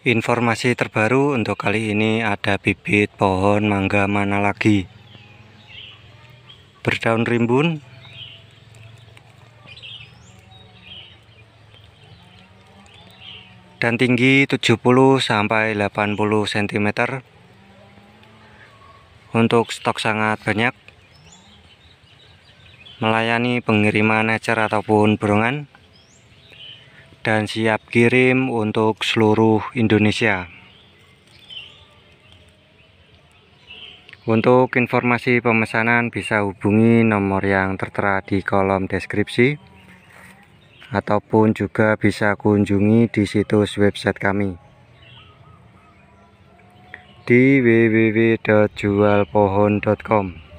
Informasi terbaru untuk kali ini ada bibit pohon mangga mana lagi? Berdaun rimbun. Dan tinggi 70 sampai 80 cm untuk stok sangat banyak. Melayani pengiriman ecer ataupun borongan dan siap kirim untuk seluruh Indonesia. Untuk informasi pemesanan bisa hubungi nomor yang tertera di kolom deskripsi ataupun juga bisa kunjungi di situs website kami. Di www.jualpohon.com